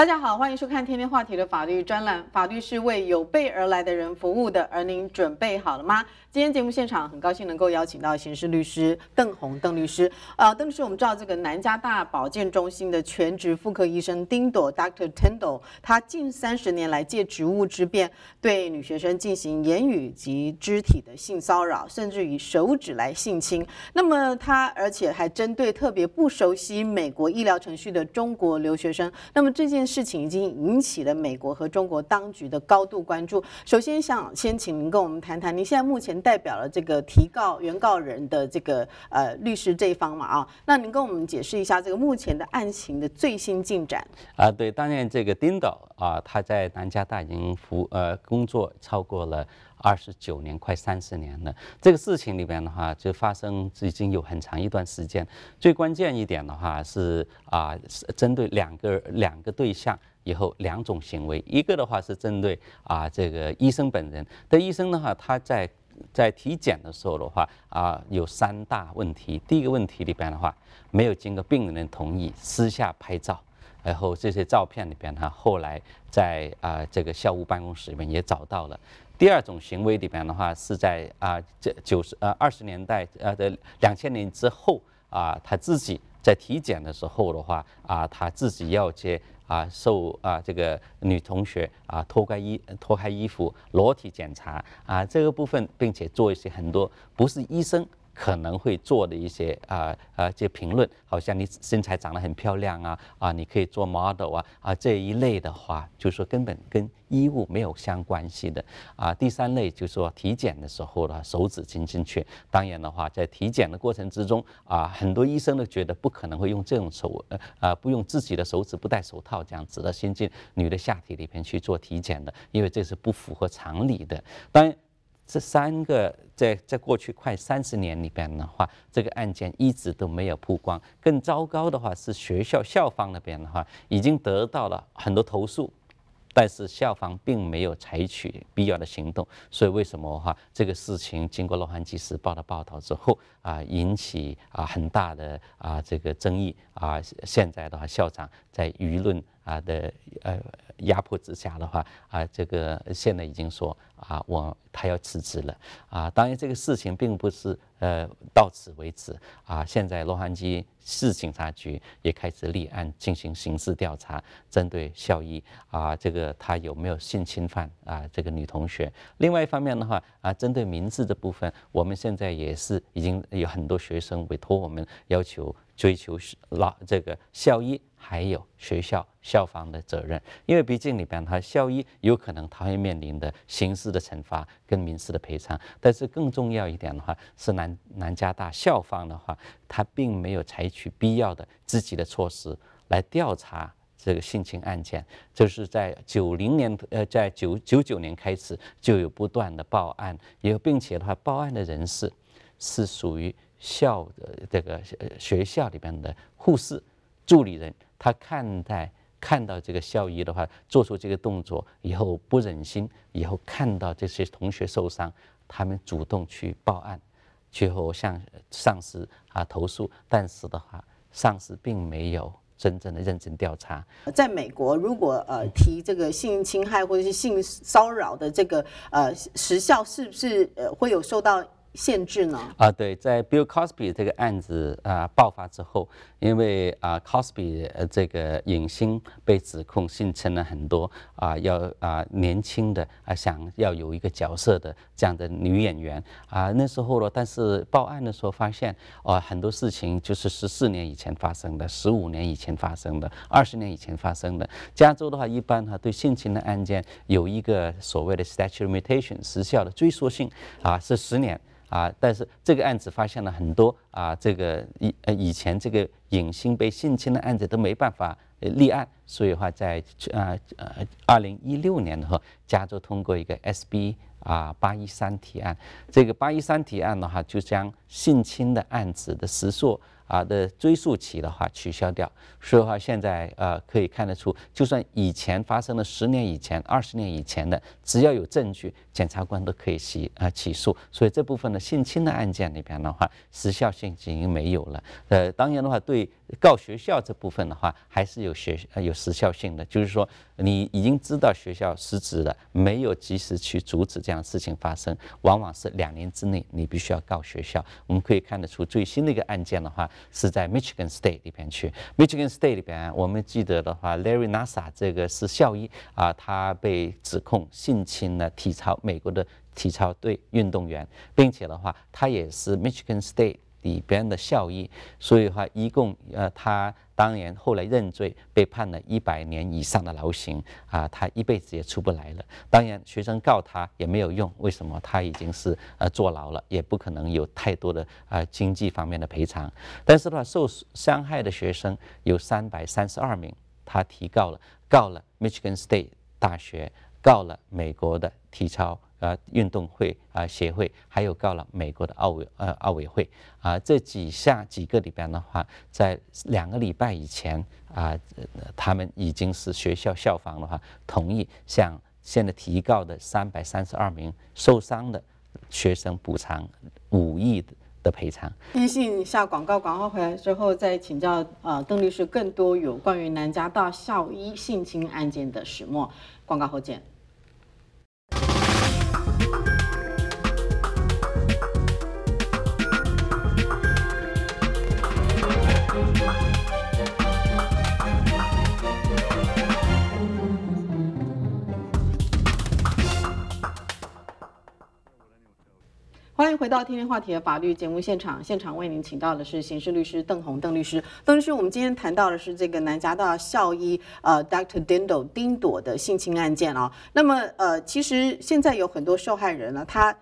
大家好，欢迎收看《天天话题》的法律专栏。法律是为有备而来的人服务的，而您准备好了吗？今天节目现场很高兴能够邀请到刑事律师邓红邓律师。呃，邓律师，我们知道这个南加大保健中心的全职妇科医生丁朵 Dr. Tendo，他近三十年来借职务之便，对女学生进行言语及肢体的性骚扰，甚至以手指来性侵。那么他而且还针对特别不熟悉美国医疗程序的中国留学生。那么这件事情已经引起了美国和中国当局的高度关注。首先想先请您跟我们谈谈，您现在目前代表了这个提告原告人的这个呃律师这一方嘛啊？那您跟我们解释一下这个目前的案情的最新进展啊？对，当然这个丁导啊，他在南加大已经服呃工作超过了二十九年，快三十年了。这个事情里边的话，就发生已经有很长一段时间。最关键一点的话是啊，针对两个两个对象。以后两种行为，一个的话是针对啊这个医生本人，这医生的话他在在体检的时候的话啊有三大问题。第一个问题里边的话，没有经过病人的同意私下拍照，然后这些照片里边哈后来在啊这个校务办公室里面也找到了。第二种行为里面的话是在啊这九十呃二十年代呃的两千年之后啊他自己在体检的时候的话啊他自己要去。啊，受啊这个女同学啊脱开衣脱开衣服裸体检查啊这个部分，并且做一些很多不是医生。可能会做的一些啊啊这评论，好像你身材长得很漂亮啊啊，你可以做 model 啊啊这一类的话，就是说根本跟衣物没有相关系的啊。第三类就是说体检的时候的手指进进去，当然的话，在体检的过程之中啊，很多医生都觉得不可能会用这种手呃啊不用自己的手指不戴手套这样子的先进女的下体里边去做体检的，因为这是不符合常理的。当然。这三个在在过去快三十年里边的话，这个案件一直都没有曝光。更糟糕的话是学校校方那边的话，已经得到了很多投诉。但是校方并没有采取必要的行动，所以为什么话这个事情经过《洛杉矶时报》的报道之后啊，引起啊很大的啊这个争议啊，现在的话校长在舆论啊的呃压迫之下的话啊，这个现在已经说啊我他要辞职了啊，当然这个事情并不是。呃，到此为止啊！现在洛杉矶市警察局也开始立案进行刑事调查，针对校医啊，这个他有没有性侵犯啊？这个女同学。另外一方面的话啊，针对名字的部分，我们现在也是已经有很多学生委托我们要求。追求是老这个校医，还有学校校方的责任，因为毕竟里边他校医有可能他会面临的刑事的惩罚跟民事的赔偿，但是更重要一点的话是南南加大校方的话，他并没有采取必要的自己的措施来调查这个性侵案件，就是在九零年呃在九九九年开始就有不断的报案，也并且的话报案的人士是属于。校的这个学校里边的护士、助理人，他看待看到这个校医的话，做出这个动作以后不忍心，以后看到这些同学受伤，他们主动去报案，最后向上司啊投诉，但是的话，上司并没有真正的认真调查。在美国，如果呃提这个性侵害或者是性骚扰的这个呃时效，是不是呃会有受到？限制呢？啊，对，在 Bill Cosby 这个案子啊爆发之后，因为啊 Cosby 这个影星被指控性侵了很多啊要啊年轻的啊想要有一个角色的这样的女演员啊那时候呢，但是报案的时候发现啊很多事情就是十四年以前发生的，十五年以前发生的，二十年以前发生的。加州的话，一般哈对性侵的案件有一个所谓的 statute limitation 时效的追溯性啊是十年。啊，但是这个案子发现了很多啊，这个以呃以前这个隐性被性侵的案子都没办法立案，所以话在呃呃二零一六年的话，加州通过一个 SB 啊八一三提案，这个八一三提案的话，就将性侵的案子的时数啊的追溯期的话取消掉，所以的话现在呃可以看得出，就算以前发生了十年以前、二十年以前的，只要有证据，检察官都可以起啊起诉。所以这部分的性侵的案件里边的话，时效性已经没有了。呃，当然的话，对告学校这部分的话，还是有学有时效性的，就是说你已经知道学校失职了，没有及时去阻止这样事情发生，往往是两年之内你必须要告学校。我们可以看得出最新的一个案件的话。是在 Michigan State 里边去，Michigan State 里边，我们记得的话，Larry Nassar 这个是校医啊，他被指控性侵了体操美国的体操队运动员，并且的话，他也是 Michigan State。里边的效益，所以的话，一共呃，他当然后来认罪，被判了一百年以上的劳刑啊，他一辈子也出不来了。当然，学生告他也没有用，为什么？他已经是呃坐牢了，也不可能有太多的啊经济方面的赔偿。但是的话，受伤害的学生有三百三十二名，他提告了，告了 Michigan State 大学，告了美国的体操。呃，运动会啊协会，还有告了美国的奥委呃奥委会啊，这几下几个里边的话，在两个礼拜以前啊，他们已经是学校校方的话，同意向现在提告的三百三十二名受伤的学生补偿五亿的的赔偿。先信下广告，广告回来之后再请教呃邓律师更多有关于南加大校医性侵案件的始末。广告后见。欢迎回到天天话题的法律节目现场，现场为您请到的是刑事律师邓红邓律师。邓律师，我们今天谈到的是这个南加大校医呃，Dr. Dindo 丁朵的性侵案件啊。那么呃，其实现在有很多受害人呢，他。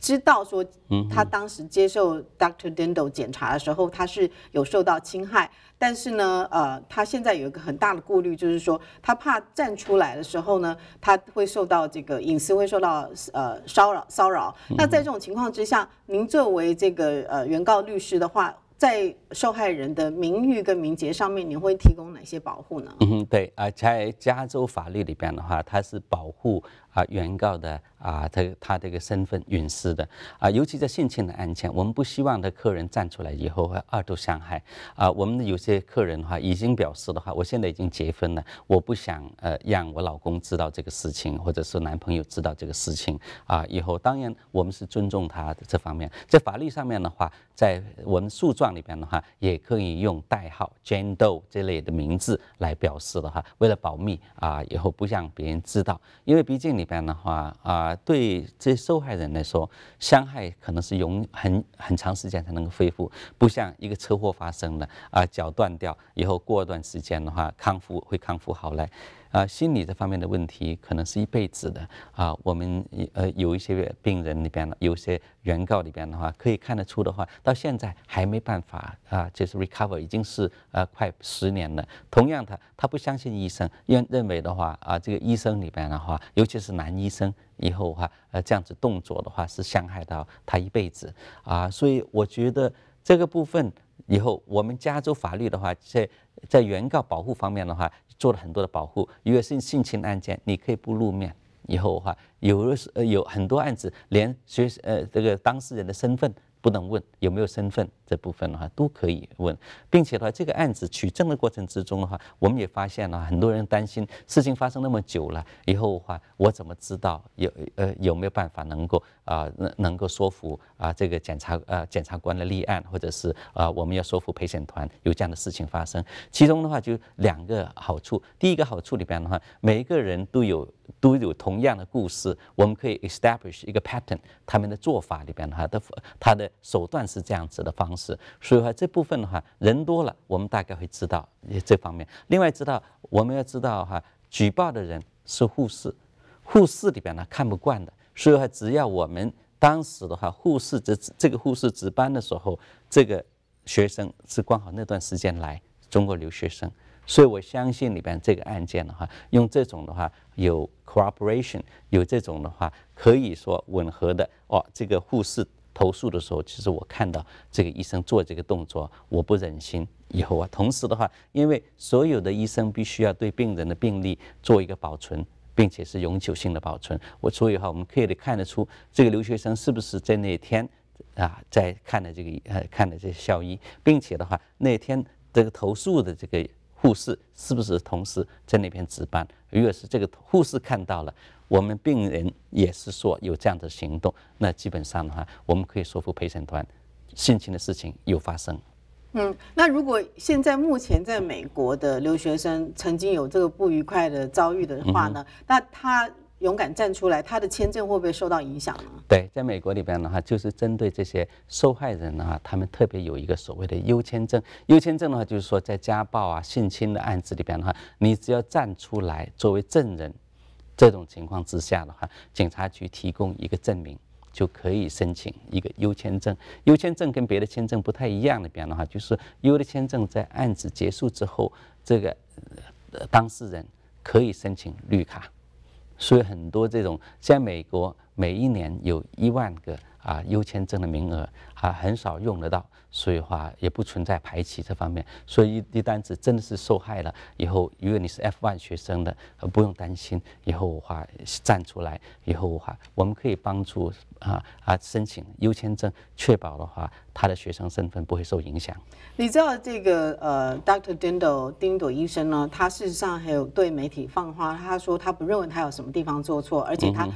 知道说，他当时接受 Dr. Dindo 检查的时候，他是有受到侵害，但是呢，呃，他现在有一个很大的顾虑，就是说他怕站出来的时候呢，他会受到这个隐私会受到呃骚扰骚扰。那在这种情况之下，您作为这个呃原告律师的话，在受害人的名誉跟名节上面，你会提供哪些保护呢？嗯，对啊，在加州法律里边的话，它是保护。啊，原告的啊，他他这个身份隐私的啊，尤其在性侵的案件，我们不希望的客人站出来以后会二度伤害啊。我们有些客人的话已经表示的话，我现在已经结婚了，我不想呃让我老公知道这个事情，或者是男朋友知道这个事情啊。以后当然我们是尊重他的这方面，在法律上面的话，在我们诉状里边的话，也可以用代号 Jane Doe 这类的名字来表示的话，为了保密啊，以后不让别人知道，因为毕竟你。这样的话啊，对这些受害人来说，伤害可能是永很很长时间才能够恢复，不像一个车祸发生了啊，脚断掉以后过一段时间的话，康复会康复好来。啊，心理这方面的问题可能是一辈子的啊。我们呃有一些病人里边呢，有些原告里边的话，可以看得出的话，到现在还没办法啊，就是 recover 已经是呃快十年了。同样他他不相信医生，认认为的话啊，这个医生里边的话，尤其是男医生，以后的话呃这样子动作的话是伤害到他一辈子啊。所以我觉得这个部分以后我们加州法律的话，在在原告保护方面的话。做了很多的保护，如果是性侵案件，你可以不露面。以后的话，有的是有很多案子，连学呃这个当事人的身份。不能问有没有身份这部分的话都可以问，并且的话，这个案子取证的过程之中的话，我们也发现了很多人担心事情发生那么久了以后的话，我怎么知道有呃有没有办法能够啊能能够说服啊这个检察呃检察官的立案，或者是啊我们要说服陪审团有这样的事情发生？其中的话就两个好处，第一个好处里边的话，每一个人都有都有同样的故事，我们可以 establish 一个 pattern，他们的做法里边哈的，他他的。手段是这样子的方式，所以话这部分的话，人多了，我们大概会知道这方面。另外知道，我们要知道哈，举报的人是护士，护士里边呢看不惯的，所以话只要我们当时的话，护士这这个护士值班的时候，这个学生是刚好那段时间来中国留学生，所以我相信里边这个案件的话，用这种的话有 cooperation，有这种的话可以说吻合的哦，这个护士。投诉的时候，其实我看到这个医生做这个动作，我不忍心。以后啊，同时的话，因为所有的医生必须要对病人的病历做一个保存，并且是永久性的保存。我所以的话，我们可以看得出这个留学生是不是在那天啊，在看的这个呃看的这些校医，并且的话，那天这个投诉的这个护士是不是同时在那边值班？如果是这个护士看到了。我们病人也是说有这样的行动，那基本上的话，我们可以说服陪审团，性侵的事情有发生。嗯，那如果现在目前在美国的留学生曾经有这个不愉快的遭遇的话呢，那他勇敢站出来，他的签证会不会受到影响呢？对，在美国里边的话，就是针对这些受害人的话，他们特别有一个所谓的优签证。优签证的话，就是说在家暴啊、性侵的案子里边的话，你只要站出来作为证人。这种情况之下的话，警察局提供一个证明，就可以申请一个优签证。优签证跟别的签证不太一样的，比方的话，就是优的签证在案子结束之后，这个当事人可以申请绿卡。所以很多这种，在美国每一年有一万个。啊，优签证的名额啊，很少用得到，所以话也不存在排挤这方面。所以一一旦是真的是受害了以后，如果你是 F1 学生的，不用担心，以后的话站出来以后的话，我们可以帮助啊啊申请优签证，确保的话他的学生身份不会受影响。你知道这个呃，Dr. Dindo 丁朵医生呢，他事实上还有对媒体放话，他说他不认为他有什么地方做错，而且他。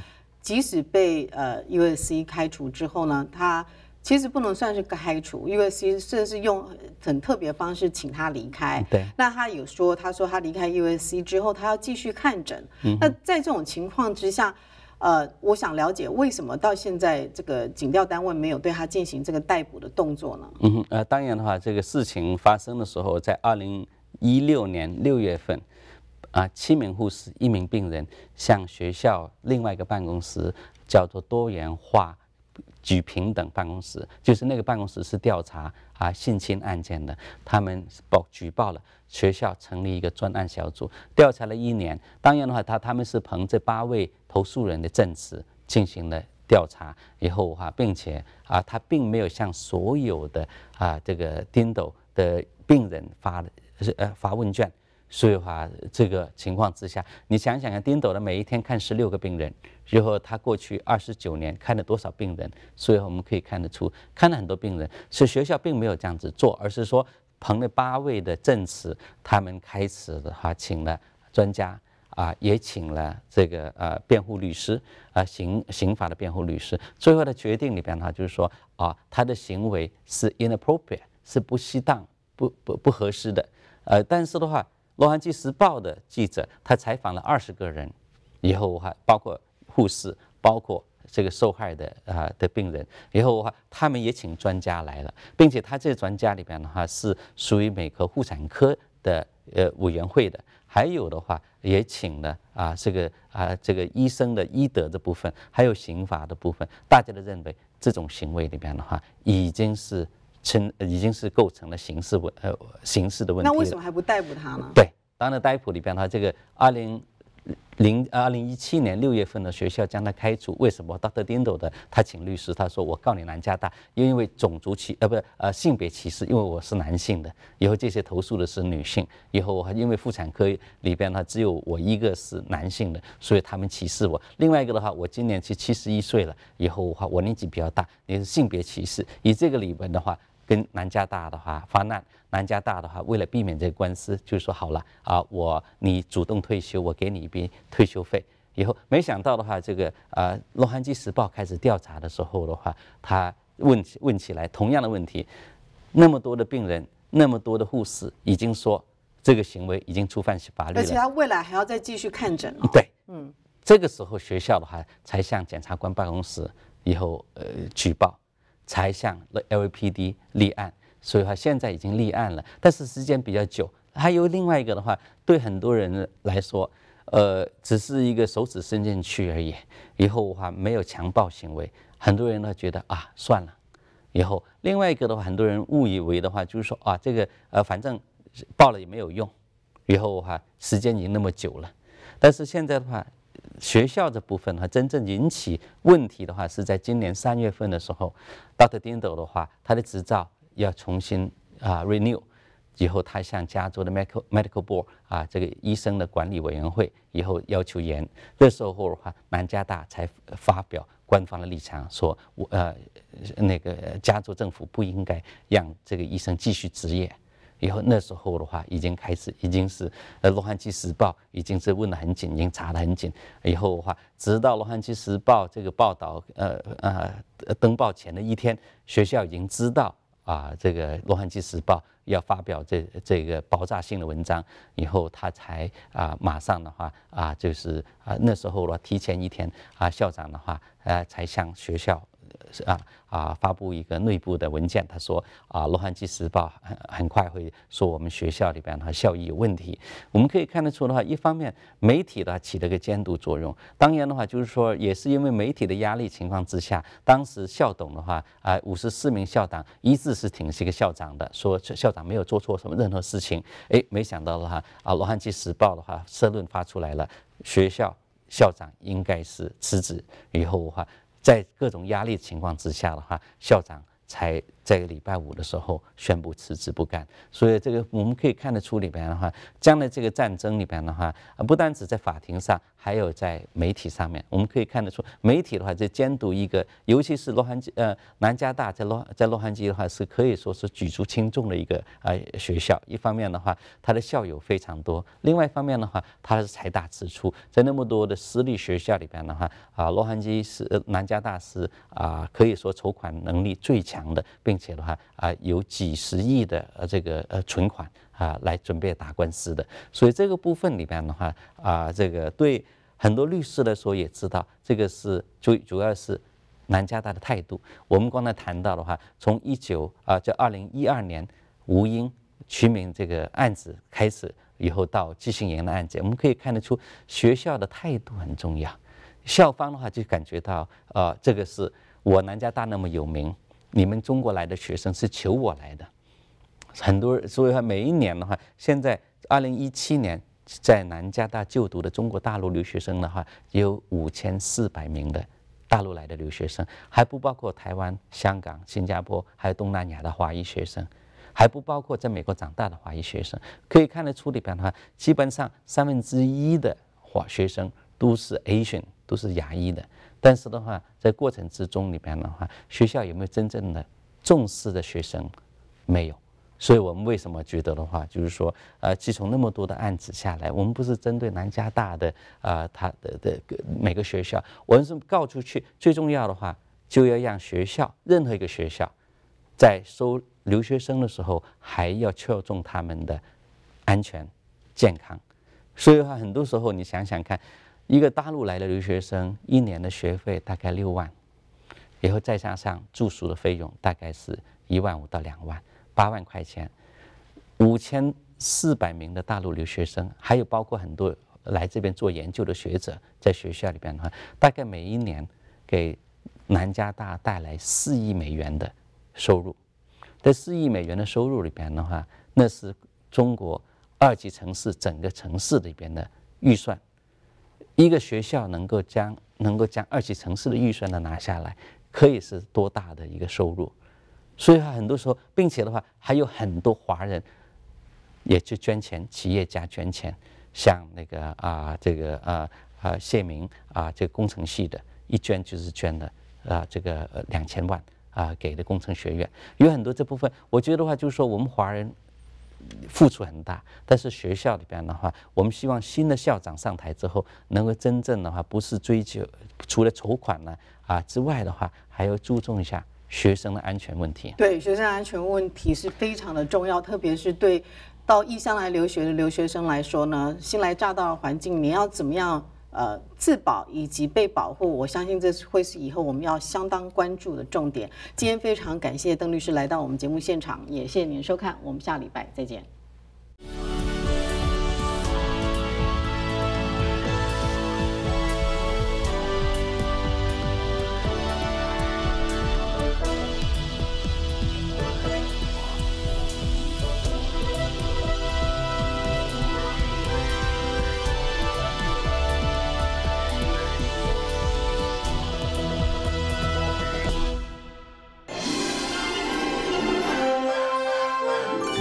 即使被呃 USC 开除之后呢，他其实不能算是开除，USC 甚至用很特别的方式请他离开。对。那他有说，他说他离开 USC 之后，他要继续看诊。嗯。那在这种情况之下，呃，我想了解为什么到现在这个警调单位没有对他进行这个逮捕的动作呢？嗯呃，当然的话，这个事情发生的时候，在二零一六年六月份。啊，七名护士，一名病人，向学校另外一个办公室，叫做多元化举平等办公室，就是那个办公室是调查啊性侵案件的。他们报举报了，学校成立一个专案小组，调查了一年。当然的话，他他们是凭这八位投诉人的证词进行了调查以后哈，并且啊，他并没有向所有的啊这个丁斗的病人发呃发问卷。所以话，这个情况之下，你想想看，丁斗的每一天看十六个病人，然后他过去二十九年看了多少病人？所以我们可以看得出，看了很多病人。是学校并没有这样子做，而是说凭了八位的证词，他们开始的话，请了专家啊，也请了这个呃辩护律师啊，刑刑法的辩护律师。最后的决定里边呢，就是说啊，他的行为是 inappropriate，是不适当、不不不合适的。呃，但是的话。洛杉矶时报的记者，他采访了二十个人，以后还包括护士，包括这个受害的啊的病人，以后的话，他们也请专家来了，并且他这个专家里边的话是属于美国妇产科的呃委员会的，还有的话也请了啊这个啊这个医生的医德的部分，还有刑法的部分，大家都认为这种行为里边的话已经是。成已经是构成了刑事问呃刑事的问题。那为什么还不逮捕他呢？对，当然逮捕里边，他这个二零零二零一七年六月份的学校将他开除。为什么？Dr. Dindo 的他请律师，他说我告你南加大，因为种族歧呃不是呃性别歧视，因为我是男性的。以后这些投诉的是女性。以后我还因为妇产科里边呢只有我一个是男性的，所以他们歧视我。另外一个的话，我今年是七十一岁了，以后的话我年纪比较大，也是性别歧视。以这个里边的话。跟南加大的话发难，南加大的话为了避免这个官司，就说好了啊，我你主动退休，我给你一笔退休费。以后没想到的话，这个呃《洛杉矶时报》开始调查的时候的话，他问起问起来同样的问题，那么多的病人，那么多的护士已经说这个行为已经触犯法律了，而且他未来还要再继续看诊。对，嗯，这个时候学校的话才向检察官办公室以后呃举报。才向 LVPD 立案，所以话现在已经立案了，但是时间比较久。还有另外一个的话，对很多人来说，呃，只是一个手指伸进去而已，以后的话没有强暴行为，很多人呢觉得啊算了。以后另外一个的话，很多人误以为的话就是说啊这个呃反正报了也没有用，以后的话时间已经那么久了，但是现在的话学校这部分哈，真正引起问题的话，是在今年三月份的时候，Dr. Dindo 的话，他的执照要重新啊 renew，以后他向加州的 medical medical board 啊这个医生的管理委员会以后要求严，这时候的话，南加大才发表官方的立场，说我呃那个加州政府不应该让这个医生继续执业。以后那时候的话，已经开始已经是呃《洛杉矶时报》已经是问得很紧，已经查得很紧。以后的话，直到《洛杉矶时报》这个报道呃呃登报前的一天，学校已经知道啊，这个《洛杉矶时报》要发表这这个爆炸性的文章，以后他才啊马上的话啊就是啊那时候的话提前一天啊校长的话呃才向学校。是啊啊，发布一个内部的文件，他说啊，《洛杉矶时报》很很快会说我们学校里边的效益有问题。我们可以看得出的话，一方面媒体的话起了个监督作用，当然的话就是说也是因为媒体的压力情况之下，当时校董的话啊，五十四名校长一致是挺这个校长的，说校长没有做错什么任何事情。哎，没想到的话啊，《洛杉矶时报》的话社论发出来了，学校校长应该是辞职，以后的话。在各种压力情况之下的话，校长才。在礼拜五的时候宣布辞职不干，所以这个我们可以看得出里边的话，将来这个战争里边的话，不单只在法庭上，还有在媒体上面，我们可以看得出，媒体的话在监督一个，尤其是洛杉矶呃南加大在洛在洛杉矶的话是可以说是举足轻重的一个呃学校。一方面的话，它的校友非常多；另外一方面的话，它是财大支出，在那么多的私立学校里边的话，啊洛杉矶是南加大是啊可以说筹款能力最强的，并并且的话啊，有几十亿的呃这个呃存款啊，来准备打官司的。所以这个部分里边的话啊，这个对很多律师来说也知道，这个是最主要是南加大的态度。我们刚才谈到的话，从一九啊，就二零一二年吴英取名这个案子开始以后，到季兴言的案子，我们可以看得出学校的态度很重要。校方的话就感觉到啊，这个是我南加大那么有名。你们中国来的学生是求我来的，很多人，所以说每一年的话，现在二零一七年在南加大就读的中国大陆留学生的话，有五千四百名的大陆来的留学生，还不包括台湾、香港、新加坡，还有东南亚的华裔学生，还不包括在美国长大的华裔学生。可以看得出里边的话，基本上三分之一的华学生都是 Asian，都是亚裔的。但是的话，在过程之中里边的话，学校有没有真正的重视的学生？没有。所以我们为什么觉得的话，就是说，呃，自从那么多的案子下来，我们不是针对南加大的啊，他的的每个学校，我们是告出去，最重要的话，就要让学校任何一个学校，在收留学生的时候，还要侧重他们的安全、健康。所以的话，很多时候你想想看。一个大陆来的留学生，一年的学费大概六万，以后再加上住宿的费用，大概是一万五到两万，八万块钱。五千四百名的大陆留学生，还有包括很多来这边做研究的学者，在学校里边的话，大概每一年给南加大带来四亿美元的收入。在四亿美元的收入里边的话，那是中国二级城市整个城市里边的预算。一个学校能够将能够将二级城市的预算呢拿下来，可以是多大的一个收入？所以话很多时候，并且的话，还有很多华人也去捐钱，企业家捐钱，像那个啊，这个啊啊谢明啊，这个工程系的，一捐就是捐了啊这个两千万啊给的工程学院，有很多这部分，我觉得的话就是说我们华人。付出很大，但是学校里边的话，我们希望新的校长上台之后，能够真正的话，不是追求除了筹款呢啊之外的话，还要注重一下学生的安全问题。对，学生安全问题是非常的重要，特别是对到异乡来留学的留学生来说呢，新来乍到的环境，你要怎么样？呃，自保以及被保护，我相信这会是以后我们要相当关注的重点。今天非常感谢邓律师来到我们节目现场，也谢谢您收看，我们下礼拜再见。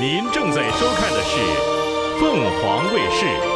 您正在收看的是凤凰卫视。